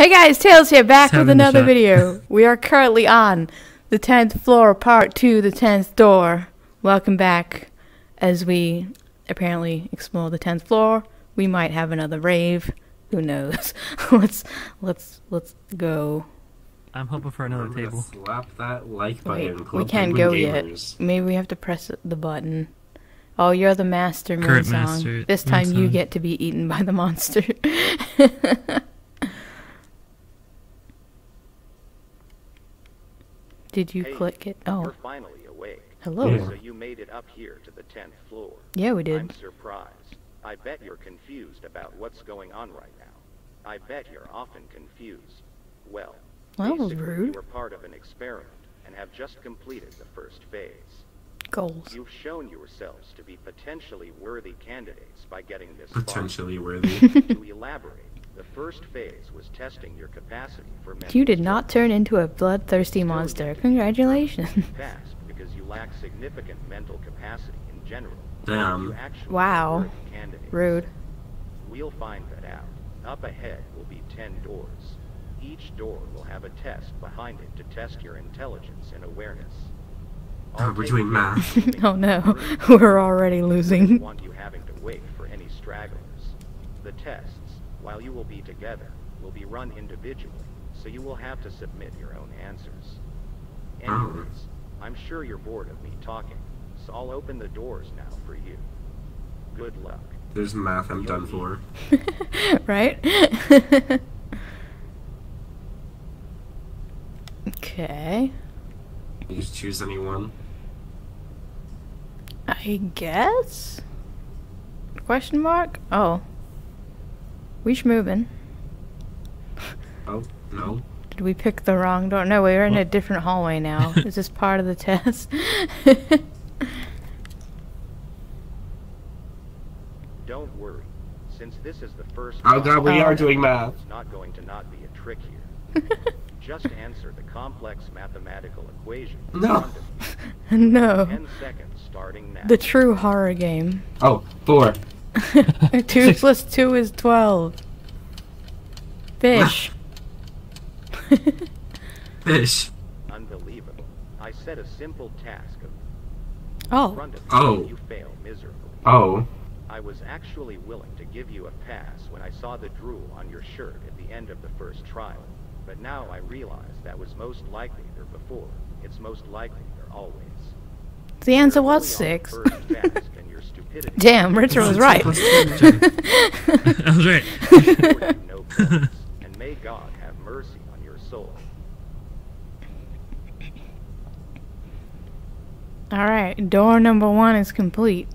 Hey guys, Tailz here, back with another shot. video. we are currently on the 10th floor, part 2, the 10th door. Welcome back as we apparently explore the 10th floor. We might have another rave. Who knows? let's let's let's go. I'm hoping for another table. Slap that like button. Wait, button. we can't Penguin go yet. Maybe we have to press the button. Oh, you're the master moon Current master this moon time you get to be eaten by the monster. Did you Hey, click it? Oh. You're Oh, finally awake. hello. Yeah. So you made it up here to the 10th floor. Yeah, we did. I'm surprised. I bet you're confused about what's going on right now. I bet you're often confused. Well, Well, that was rude. you were part of an experiment and have just completed the first phase. Goals. You've shown yourselves to be potentially worthy candidates by getting this far. Worthy. to elaborate, the first phase was testing your capacity for mental You did not turn into a bloodthirsty monster. Congratulations. fast because you lack significant mental capacity in general. Damn. Wow. are worthy candidates. Rude. We'll find that out. Up ahead will be 10 doors. Each door will have a test behind it to test your intelligence and awareness. Oh, we're doing math. oh no, we're already losing. want you having to wait for any stragglers. The tests, while you will be together, will be run individually, so you will have to submit your own answers. Anyways, I'm sure you're bored of me talking, so I'll open the doors now for you. Good luck. There's math I'm done for. right? okay. You just choose anyone. I guess? Question mark? Oh. We should moving. Oh, no. Did we pick the wrong door? No, we're in a different hallway now. Is this part of the test? Don't worry, since this is the first Oh god, we Oh. are doing math. It's not going to not be a trick here. Just answer the complex mathematical equation. No. front of you. no. 10 seconds starting now. The true horror game. Oh, four. 2 plus 2 is 12. Fish. Fish. Unbelievable. I set a simple task of oh. front of you Oh. you fail miserably. Oh. I was actually willing to give you a pass when I saw the drool on your shirt at the end of the first trial. But now I realize that was most likely there before. It's most likely there always. The answer was only on 6. the first task and your stupidity Damn, Richard was right. I was right. afford you no points, and may God have mercy on your soul. Alright, door number 1 is complete.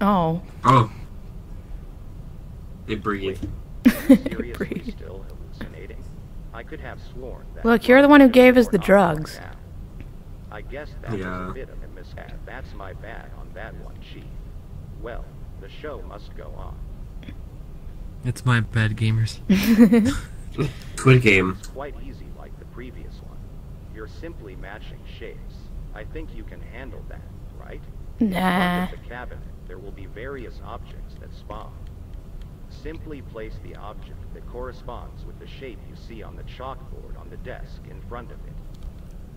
Oh. Oh. It breathed. Seriously Breathe. still hallucinating? I could have sworn that Look, you're the one who gave us the drugs. I guess that was Yeah. a bit of a mishap. That's my bad on that one, Chief. Well, the show must go on. It's my bad, gamers. Squid Game. It's quite easy like the previous one. You're simply matching shapes. I think you can handle that, right? Nah. of the cabinet, there will be various objects that spawn. Simply place the object that corresponds with the shape you see on the chalkboard on the desk in front of it.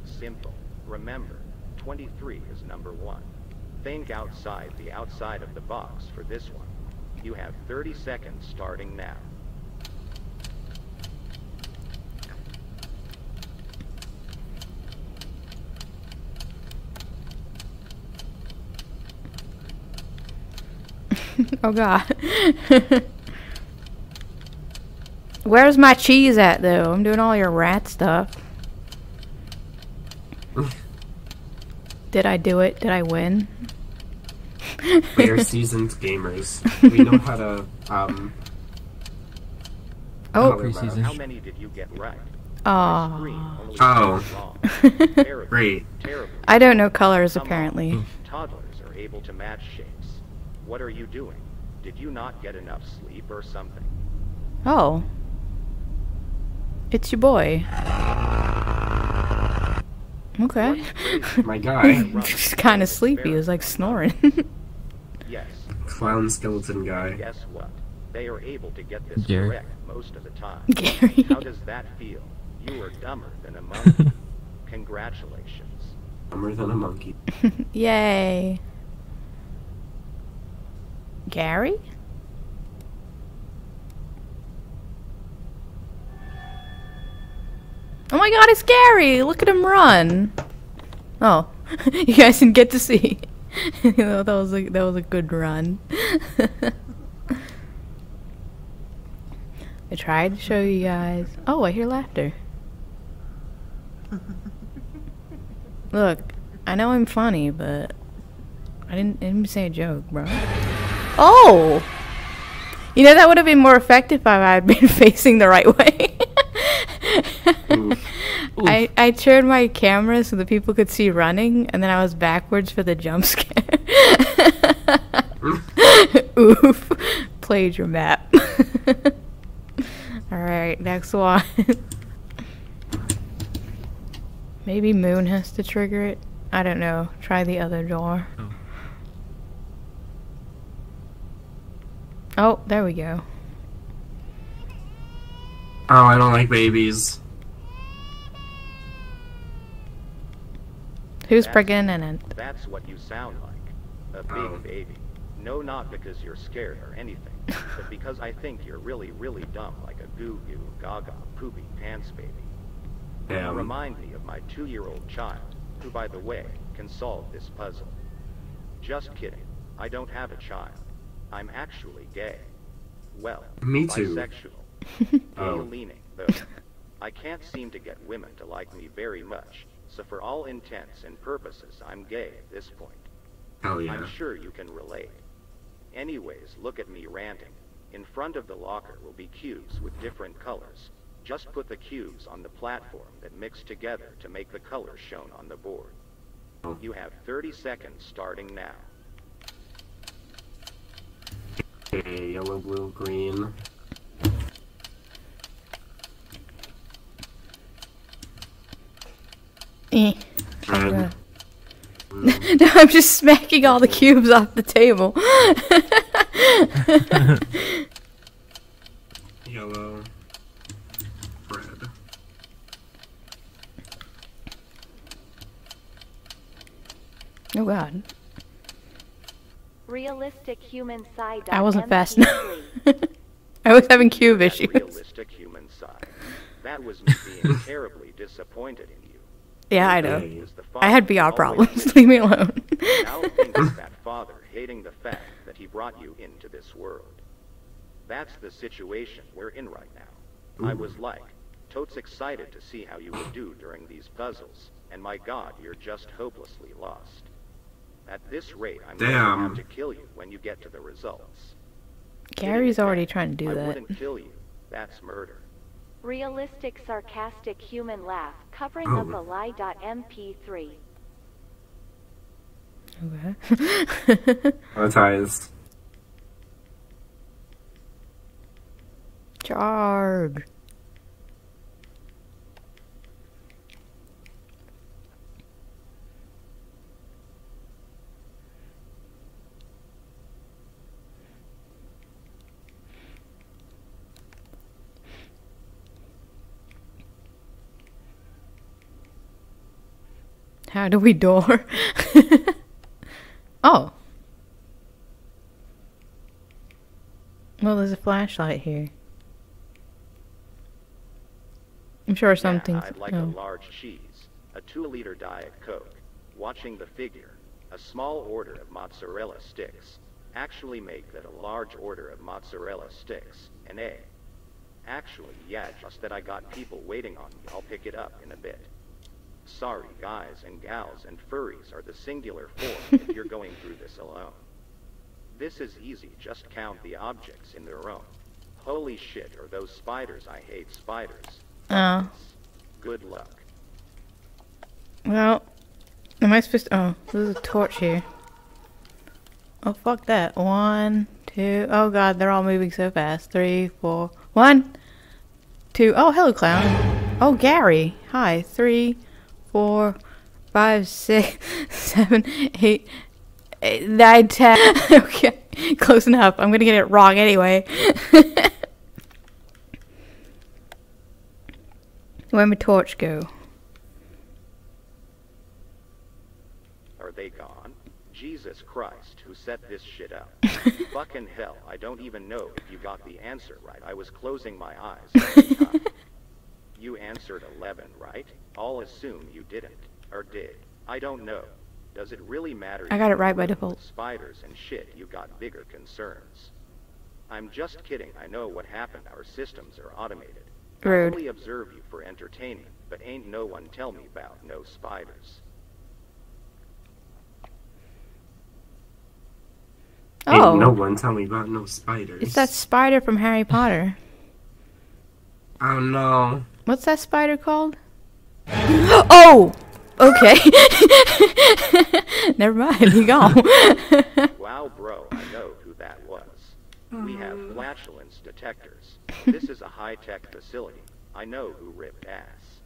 Simple. Remember, 23 is number one. Think outside the outside of the box for this one. You have 30 seconds starting now. Oh god. Where's my cheese at though? I'm doing all your rat stuff. Did I do it? Did I win? We are seasoned gamers. We know how to, um, Oh. Preseason. How many did you get right? My screen Aw. only Oh. shows Great. I don't know colors apparently. Toddlers are able to match shapes. What are you doing? Did you not get enough sleep or something? Oh. It's your boy. Okay. My guy. Just kind of sleepy. He was like snoring. Yes. Clown skeleton guy. Guess what? They are able to get this Gary. correct most of the time. Gary. How does that feel? You are dumber than a monkey. Congratulations. Dumber than a monkey. Yay. Gary? Oh my god, it's Gary! Look at him run! Oh, you guys didn't get to see. You know, that was a that was a good run. I tried to show you guys. Oh, I hear laughter. Look, I know I'm funny, but I didn't, I didn't say a joke, bro. Oh! You know, that would have been more effective if I had been facing the right way. I, I turned my camera so that people could see running, and then I was backwards for the jump scare. Oof. Played your map. Alright, next one. Maybe Moon has to trigger it. I don't know. Try the other door. Oh. Oh, there we go. Oh, I don't like babies. Who's That's- pregnant? That's what you sound like. A big Oh. baby. No, not because you're scared or anything, but because I think you're really, really dumb like a goo goo gaga poopy pants baby. You remind me of my two-year-old child, who, by the way, can solve this puzzle. Just kidding. I don't have a child. I'm actually gay. Well, Me too. bisexual. Gay Oh. leaning, though. I can't seem to get women to like me very much, so for all intents and purposes, I'm gay at this point. Hell yeah. I'm sure you can relate. Anyways, look at me ranting. In front of the locker will be cubes with different colors. Just put the cubes on the platform that mix together to make the color shown on the board. Oh. You have 30 seconds starting now. Okay, yellow, blue, green. Eh. Red. no, I'm just smacking all the cubes off the table. Yellow. Red. oh god. Realistic human side. I wasn't fast enough. I was having cube That issues. realistic human side. That was me being terribly disappointed in you. Yeah, I know. I had father VR always problems. Leave me alone. Now think of that father hating the fact that he brought you into this world. That's the situation we're in right now. I was like, totes excited to see how you would do during these puzzles, and my god, you're just hopelessly lost. At this rate, I'm going to have to kill you when you get to the results. Gary's already trying to do I that. wouldn't kill you. That's murder. Realistic sarcastic human laugh covering Oh. up a lie.mp3. Okay. Monetized. Charge. How do we door? oh. Well, there's a flashlight here. I'm sure something. Yeah, I'd like a oh. large cheese, a two-liter Diet Coke, watching the figure, a small order of mozzarella sticks. Actually make that a large order of mozzarella sticks, an A. Actually, yeah, just that I got people waiting on me. I'll pick it up in a bit. Sorry, guys and gals and furries are the singular form if you're going through this alone. This is easy, just count the objects in their own. Holy shit, are those spiders? I hate spiders. Oh. Good luck. Well, am I supposed to? Oh, there's a torch here. Oh, fuck that. One, two. Oh, God, they're all moving so fast. Three, four. One, two. Oh, hello, clown. Oh, Gary. Hi. Three, four, five, six, seven, eight, eight nine, ten. okay. Close enough. I'm gonna get it wrong anyway. Where'd my torch go? Are they gone? Jesus Christ, who set this shit up? Fucking hell, I don't even know if you got the answer right. I was closing my eyes. Every time. you answered 11, right? I'll assume you didn't. Or did. I don't know. Does it really matter? I got it right by default. Spiders and shit, you got bigger concerns. I'm just kidding. I know what happened. Our systems are automated. I Rude. only observe you for entertainment, but ain't no one tell me about no spiders. Oh, Ain't no oh. one tell me about no spiders. it's that spider from Harry Potter. I don't know. What's that spider called? oh, okay. Never mind. he go. Wow, bro, I know who that was. We have oh. flatulence detectors. This is a high-tech facility. I know who ripped ass.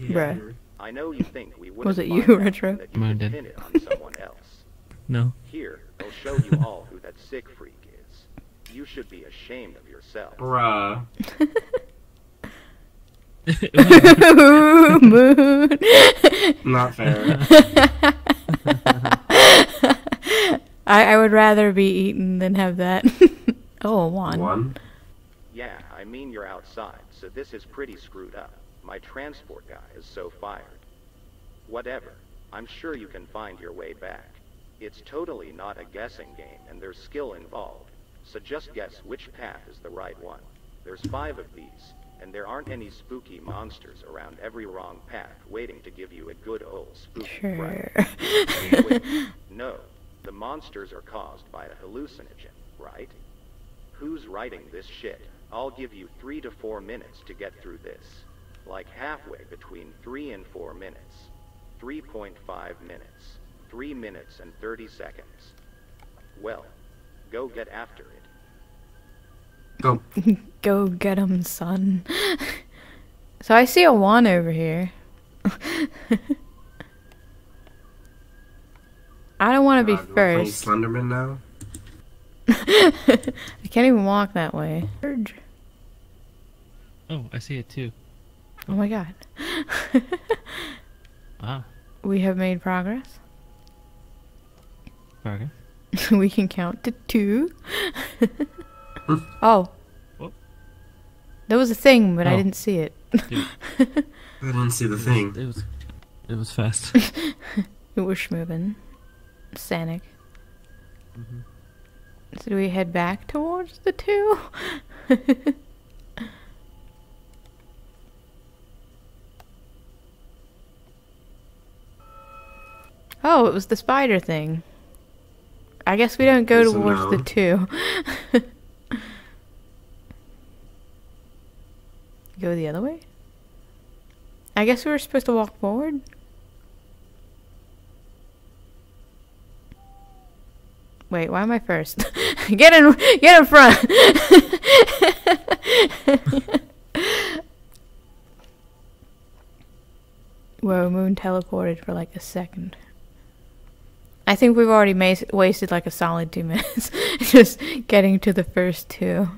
Bruh. I know you think we would Was it you, Retro? That you Mine did. pin it on someone else. No. Here, I'll show you all who that sick freak is. You should be ashamed of yourself. Bruh. Moon. Not fair. I, I would rather be eaten than have that. oh, a one. One. Yeah, I mean you're outside, so this is pretty screwed up. My transport guy is so fired. Whatever. I'm sure you can find your way back. It's totally not a guessing game, and there's skill involved. So just guess which path is the right one. There's five of these, and there aren't any spooky monsters around every wrong path waiting to give you a good old spooky. Sure. Wait, no, the monsters are caused by a hallucinogen, right? Who's writing this shit? I'll give you three to four minutes to get through this. Like halfway between three and four minutes. 3.5 minutes. Three minutes and 30 seconds. Well, go get after it. Go. Go get him, son. so I see a one over here. I don't want to be God, we're first. Slenderman now. I can't even walk that way. Oh, I see it too. Oh my god. Ah, we have made progress. okay. we can count to two. Oh. Whoop. There was a thing, but I Oh. didn't see it. Dude, I didn't see the thing. it was, it was fast. It was moving. Sanic. Mhm. So do we head back towards the two? oh, it was the spider thing. I guess we don't go So towards the two. Go the other way? I guess we were supposed to walk forward. Wait, why am I first? get in, get in front. Whoa, Moon teleported for like a second. I think we've already wasted like a solid two minutes just getting to the first two.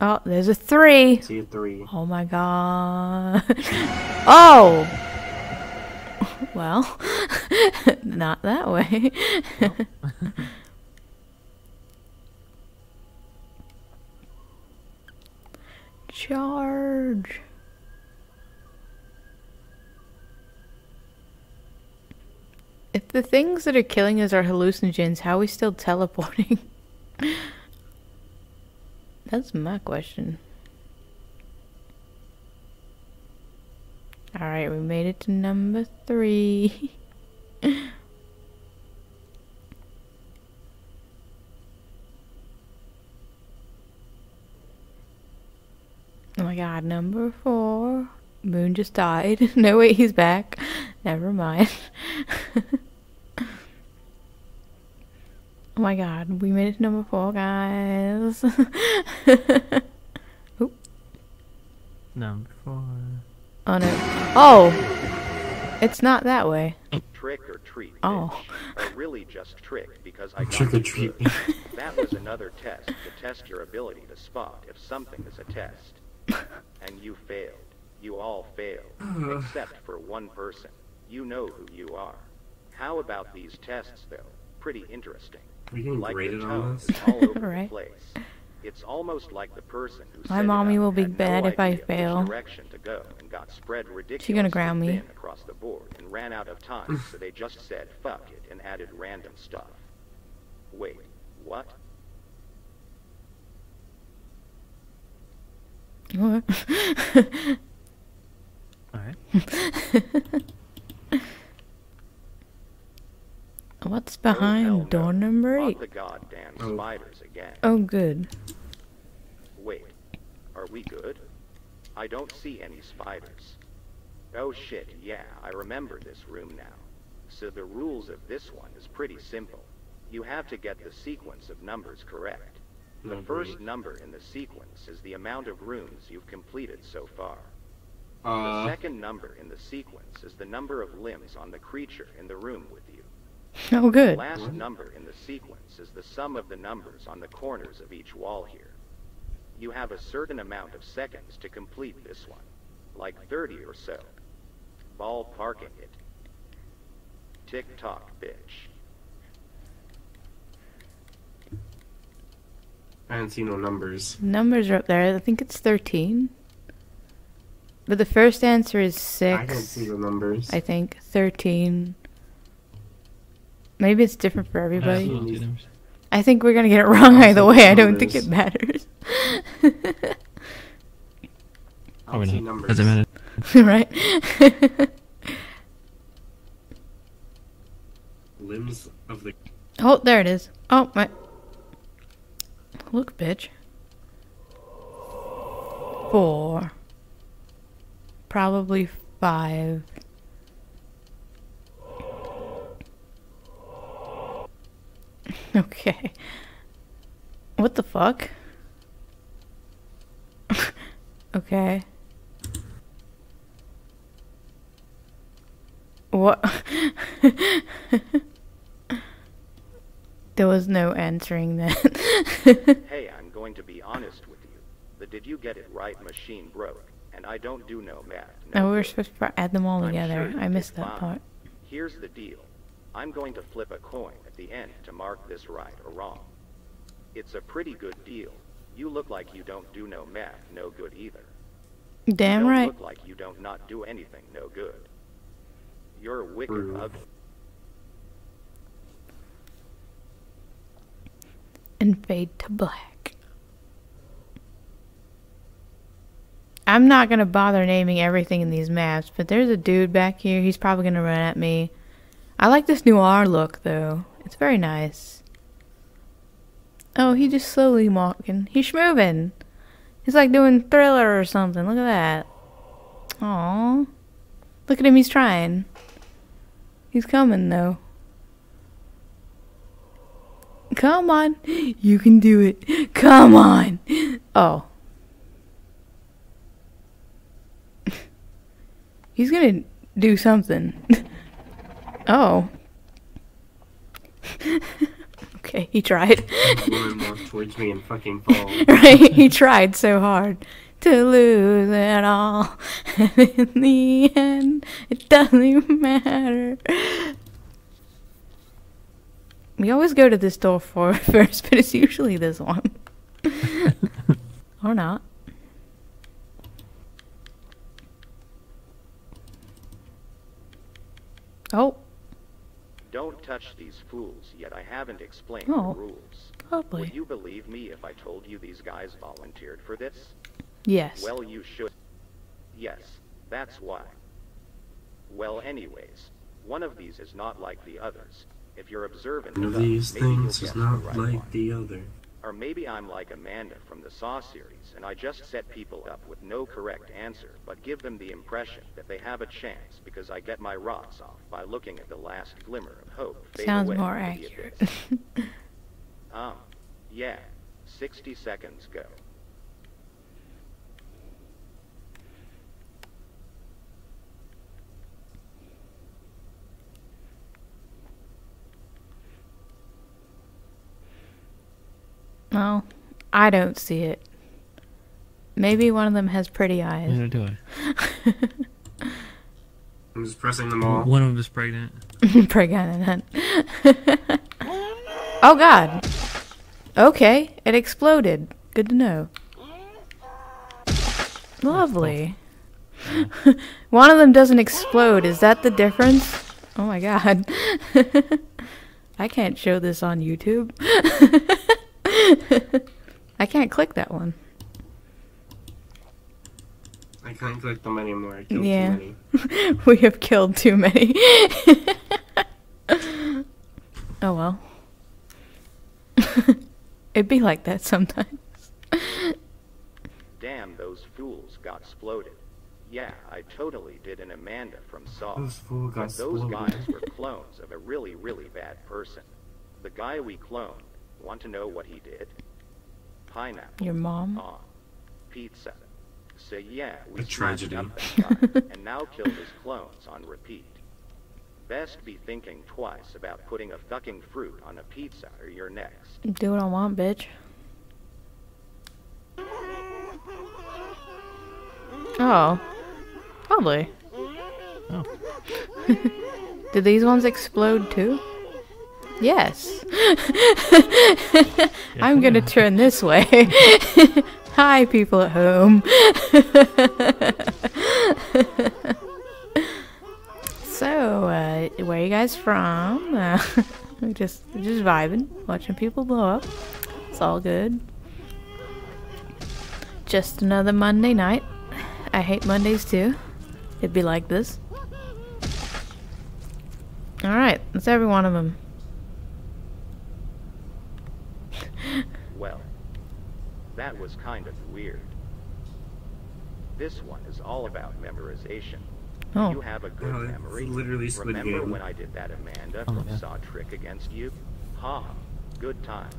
Oh, there's a three. See a three. Oh my god. Oh! Well, not that way. Charge. If the things that are killing us are hallucinogens, how are we still teleporting? That's my question. Alright, we made it to number three. oh my god, number four. Moon just died. no, wait, he's back. Never mind. oh my god, we made it to number four, guys. Number four. Oh no. Oh! It's not that way. trick or treat. Oh. bitch. Really just trick because I got Trick or treat. That was another test to test your ability to spot if something is a test. And you failed. You all failed. Except for one person. You know who you are. How about these tests, though? Pretty interesting. Are you getting Like graded the on tone this? is all over Right. the place. It's almost like the person who My mommy will be bad no if I fail. direction to go and got spread ridiculously gonna ground me. across the board and ran out of time, so they just said fuck it and added random stuff. Wait, what? What? Alright. What's Oh, hell behind door no. number Not eight? the goddamn Oh. spiders again. Oh, good. Wait, are we good? I don't see any spiders. Oh shit, yeah, I remember this room now. So the rules of this one is pretty simple. You have to get the sequence of numbers correct. The No first number in the sequence is the amount of rooms you've completed so far. The Uh, second number in the sequence is the number of limbs on the creature in the room with you. Oh, good. The good. last number in the sequence is the sum of the numbers on the corners of each wall here. You have a certain amount of seconds to complete this one, like 30 or so. Ballparking it. Tick tock, bitch. I didn't see no numbers. Numbers are up there. I think it's 13. But the first answer is 6. I don't see the numbers. I think 13. Maybe it's different for everybody. also don't see numbers. I think we're gonna get it wrong either Also way. I don't think it matters. I Probably don't see numbers. Doesn't matter. right? Limbs of the. oh, there it is. Oh, my. Look, bitch. Four. Probably five. Okay. What the fuck? okay. What? there was no answering that. Hey, I'm going to be honest with you. The did you get it right machine broke, and I don't do no math. Oh, no, No we were supposed to add them all together. sure I missed that fine. part. Here's the deal. I'm going to flip a coin at the end to mark this right or wrong. It's a pretty good deal. You look like you don't do no math, no good either. Damn you don't right. look like you don't not do anything, no good. You're wicked True. ugly. and fade to black. I'm not gonna bother naming everything in these maps, but there's a dude back here. He's probably gonna run at me. I like this noir look though. It's very nice. Oh, he just slowly walking. He's moving. He's like doing thriller or something. Look at that. Aw. Look at him. He's trying. He's coming though. Come on. You can do it. Come on. Oh. He's gonna do something. Oh. okay, he tried. woman towards me and fucking fall. right? He tried so hard to lose it all. And in the end, it doesn't even matter. We always go to this door for first, but it's usually this one. or not. Oh, Don't touch these fools, yet I haven't explained Oh. the rules. lovely. Would you believe me if I told you these guys volunteered for this? Yes. Well, you should. Yes, that's why. Well, anyways, one of these is not like the others. If you're observant One of these things guess is the not right like one. the other. Or maybe I'm like Amanda from the Saw series, and I just set people up with no correct answer, but give them the impression that they have a chance because I get my rocks off by looking at the last glimmer of hope Sounds more accurate. Um, yeah. 60 seconds go. I don't see it. Maybe one of them has pretty eyes. Neither do I. I'm just pressing them all. One of them is pregnant. Pregnant. oh god. Okay, it exploded. Good to know. Lovely. One of them doesn't explode. Is that the difference? Oh my god. I can't show this on YouTube. I can't click that one. I can't click them anymore. I killed Yeah. too many. we have killed too many. oh well. It'd be like that sometimes. Damn, those fools got exploded. Yeah, I totally did an Amanda from Saw. Those fool got But those exploded. guys were clones of a really, really bad person. The guy we cloned, want to know what he did? Pineapple. Your mom? On. Pizza. So yeah, we A smashed tragedy. up that guy, and now killed his clones on repeat. Best be thinking twice about putting a fucking fruit on a pizza or you're next. Do what I want, bitch. Oh. Probably. Oh. Did these ones explode too? Yes. I'm gonna turn this way. Hi, people at home. so, uh, where you guys from? Uh, just just vibing, watching people blow up. It's all good. Just another Monday night. I hate Mondays too. It'd be like this. Alright, that's every one of them. Well, that was kind of weird. This one is all about memorization. Oh. You have a good Oh, it's memory. literally Squid Remember Game. when I did that Amanda Oh, from yeah. Saw Trick against you? Ha, good times.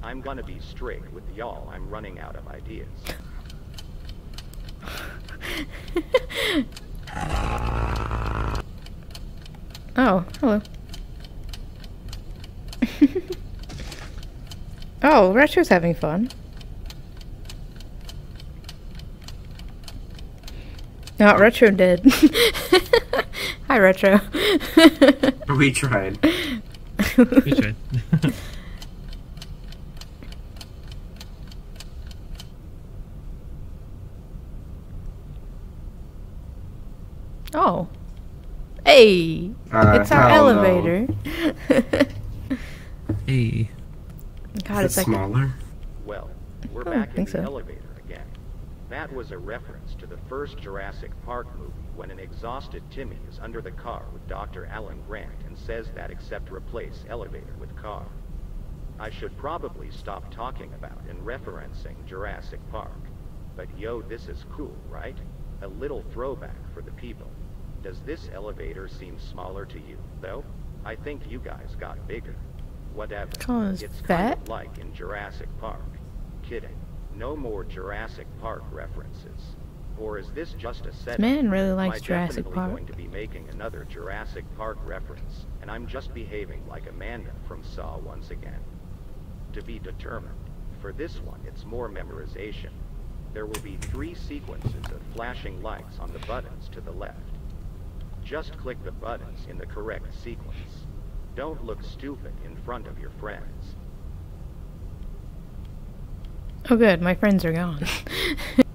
I'm gonna be straight with y'all. I'm running out of ideas. Oh, hello. oh, Retro's having fun. Not Retro did. Hi, Retro. We tried. We tried. oh. Hey! Uh, it's our hell no. elevator. hey. God, Is it's it like. smaller? Well, we're Oh, back in think the so. elevator again. That was a reference to the first Jurassic Park movie when an exhausted Timmy is under the car with Dr. Alan Grant and says that except replace elevator with car. I should probably stop talking about and referencing Jurassic Park. But yo, this is cool, right? A little throwback for the people. Does this elevator seem smaller to you, though? I think you guys got bigger. Whatever. Is it's kind fat? of like in Jurassic Park. Kidding. No more Jurassic Park references. Or is this just a set? man really likes Am I Jurassic definitely Park. going to be making another Jurassic Park reference, and I'm just behaving like Amanda from Saw once again. To be determined. For this one, it's more memorization. There will be three sequences of flashing lights on the buttons to the left. Just click the buttons in the correct sequence. Don't look stupid in front of your friends. Oh, good. My friends are gone.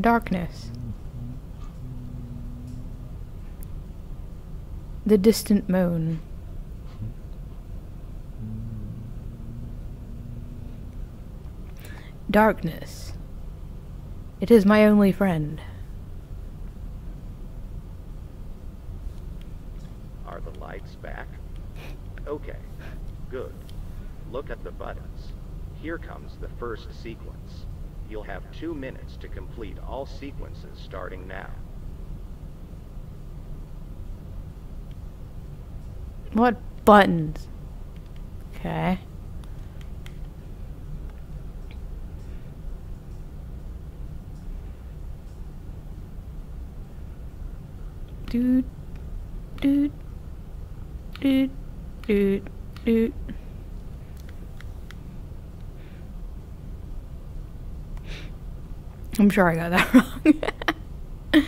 Darkness. The distant moan. Darkness. It is my only friend. Are the lights back? Okay, good. Look at the buttons. Here comes the first sequence. You'll have two minutes to complete all sequences starting now. What buttons? Okay. Doot, doot, doot, doot, doot. I'm sure I got that wrong.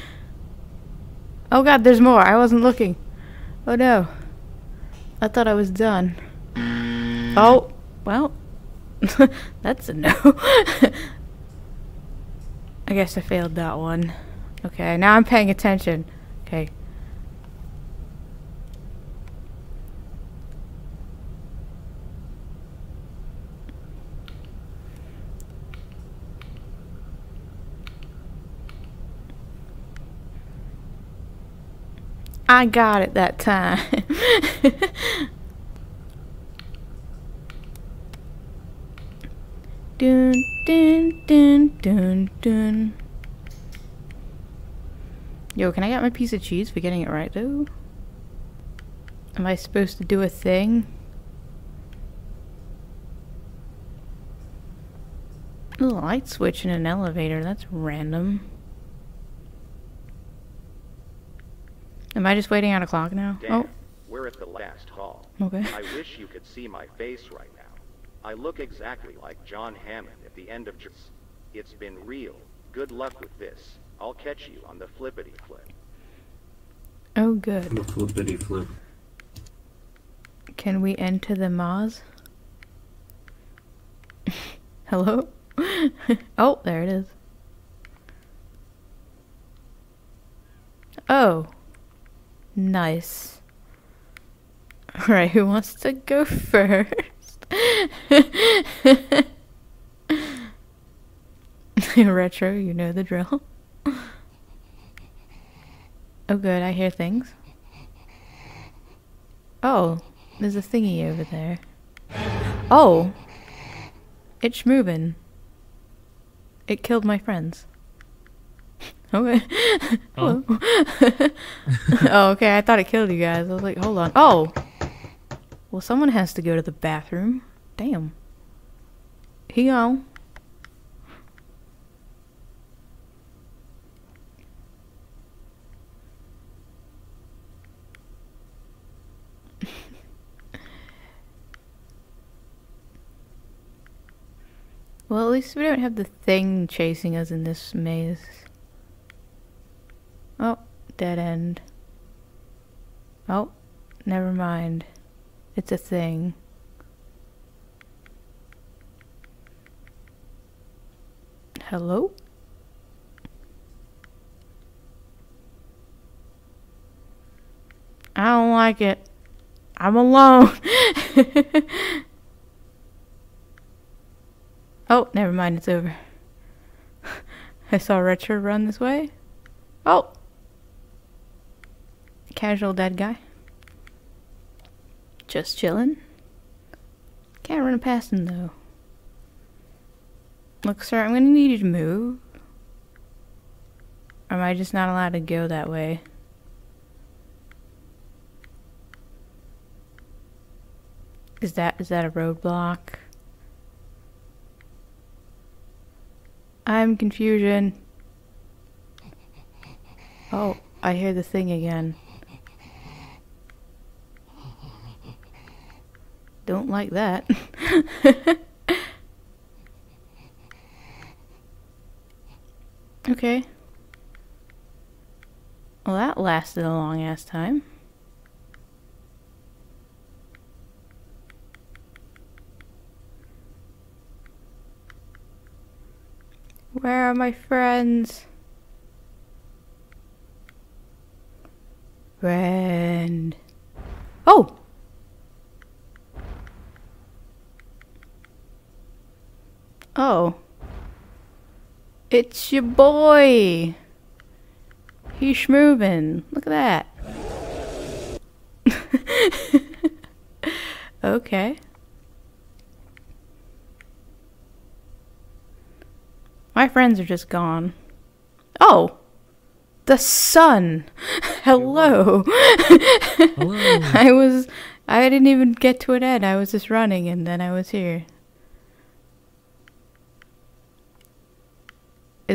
oh god, there's more. I wasn't looking. Oh no. I thought I was done. Oh, well. That's a no. I guess I failed that one. Okay, now I'm paying attention. Okay. I got it that time. dun dun dun dun dun. Yo, can I get my piece of cheese for getting it right though? Am I supposed to do a thing? A light switch in an elevator, that's random. Am I just waiting on a clock now? Dan, oh. we're at the last hall. Oh, okay. I wish you could see my face right now. I look exactly like John Hammond at the end of Dr- It's been real. Good luck with this. I'll catch you on the flippity flip. Oh, good. The flippity flip. Can we enter the Maz? Hello? oh, there it is. Oh. Nice. Alright, who wants to go first? Retro, you know the drill. Oh good, I hear things. Oh, there's a thingy over there. Oh! It's moving. It killed my friends. Okay. Hello. oh, okay. I thought it killed you guys. I was like, hold on. Oh! Well, someone has to go to the bathroom. Damn. You go. Well, at least we don't have the thing chasing us in this maze. Oh, dead end. Oh, never mind. It's a thing. Hello? I don't like it. I'm alone. oh, never mind. It's over. I saw Retro run this way. Oh! Casual dead guy. Just chillin'. Can't run past him though. Look, sir, I'm gonna need you to move. Or am I just not allowed to go that way? Is that is that a roadblock? I'm confusion. Oh, I hear the thing again. Don't like that. okay. Well, that lasted a long ass time. Where are my friends? Friend. Oh! Oh. It's your boy! He's schmovin'. Look at that. okay. My friends are just gone. Oh! The sun! Hello! Hello. I was. I didn't even get to an end. I was just running and then I was here.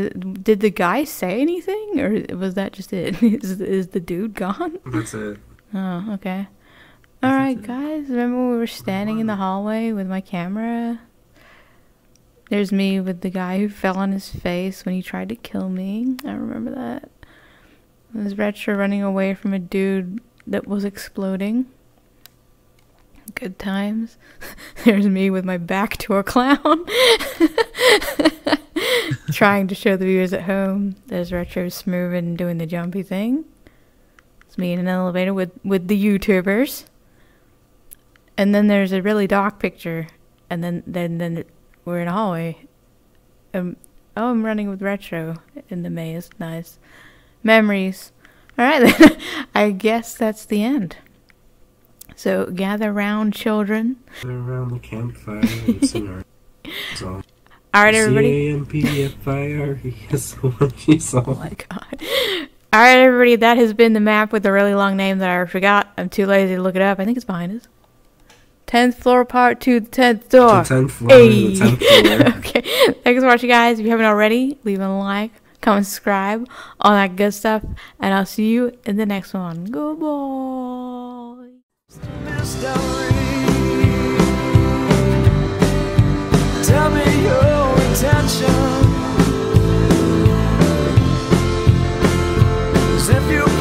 Did the guy say anything, or was that just it? Is, is the dude gone? That's it. Oh, okay. All right, so. guys. Remember we were standing in the hallway with my camera? There's me with the guy who fell on his face when he tried to kill me. I remember that. There's Retro running away from a dude that was exploding. Good times. There's me with my back to a clown. Trying to show the viewers at home. There's Retro smooth and doing the jumpy thing. It's me in an elevator with, with the YouTubers. And then there's a really dark picture. And then, then, then we're in a hallway. Um, oh, I'm running with Retro in the maze. Nice. Memories. Alright then. I guess that's the end. So gather round, children. Around the campfire, and sing our song. Alright, everybody. C-A-M-P-F-I-R-E-S-O-N-E Oh my god. Alright, everybody, that has been the map with the really long name that I forgot. I'm too lazy to look it up. I think it's behind us. 10th floor, part 2, the 10th door. The 10th floor, Hey. the 10th floor. okay. Thanks for watching, guys. If you haven't already, leave a like, comment, subscribe, all that good stuff. And I'll see you in the next one. Goodbye. Tell me your attention. Cause if you